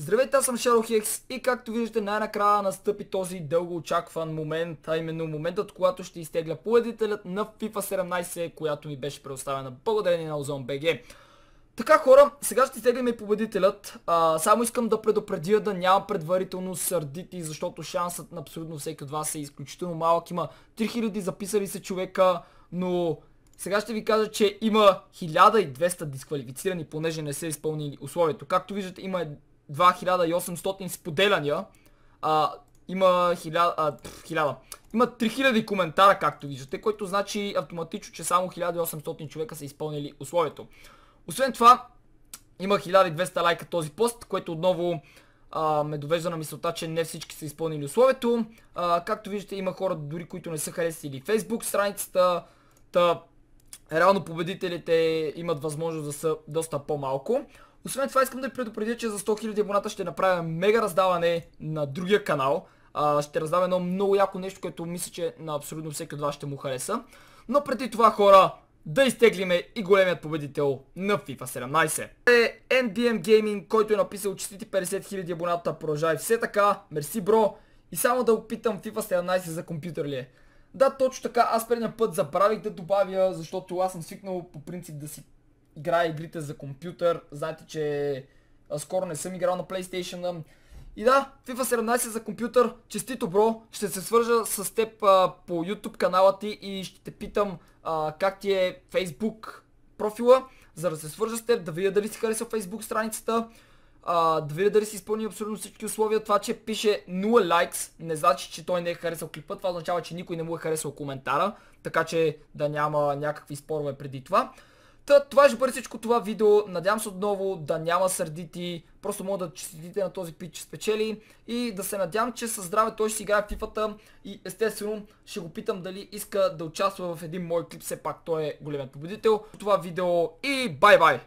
Здравейте, аз съм Shadowhex и както виждате най-накрая настъпи този дълго очакван момент, а именно моментът, когато ще изтегля победителят на FIFA 17, която ми беше предоставена благодарение на Ozone BG. Така хора, сега ще изтеглим и победителят. А, само искам да предупредя да няма предварително сърдити, защото шансът на абсолютно всеки от вас е изключително малък. Има 3000 записали се човека, но сега ще ви кажа, че има 1200 дисквалифицирани, понеже не са изпълнили условието. Както виждате, има 2800 споделяния. А, има 1000, а, 1000. Има 3000 коментара, както виждате, което значи автоматично, че само 1800 човека са изпълнили условието. Освен това, има 1200 лайка този пост, което отново а, ме довежда на мисълта, че не всички са изпълнили условието. А, както виждате, има хора дори, които не са харесали Facebook страницата. Та, реално победителите имат възможност да са доста по-малко. Освен това искам да ви предупредя, че за 100 000 абоната ще направя мега раздаване на другия канал. А, ще раздавам едно много яко нещо, което мисля, че на абсолютно всеки от вас ще му хареса. Но преди това хора, да изтеглиме и големият победител на FIFA 17. Е NDM Gaming, който е написал честити 50 000 абоната, продължай все така, мерси бро. И само да опитам FIFA 17 за компютър ли е. Да, точно така, аз предния път забравих да добавя, защото аз съм свикнал по принцип да си играя игрите за компютър. Знаете, че скоро не съм играл на PlayStation. И да, FIFA 17 за компютър, честито бро, ще се свържа с теб а, по YouTube канала ти и ще те питам а, как ти е Facebook профила, за да се свържа с теб, да видя дали си харесва Facebook страницата, да видя дали си изпълни абсолютно всички условия. Това, че пише 0 лайкс, не значи, че той не е харесал клипа, това означава, че никой не му е харесал коментара, така че да няма някакви спорове преди това. Та, това ще бъде всичко това видео. Надявам се отново да няма сърдити. Просто мога да честитите на този пич, че спечели. И да се надявам, че със здраве той ще си играе в фифата. И естествено ще го питам дали иска да участва в един мой клип. Все пак той е големият победител. Това видео и бай-бай!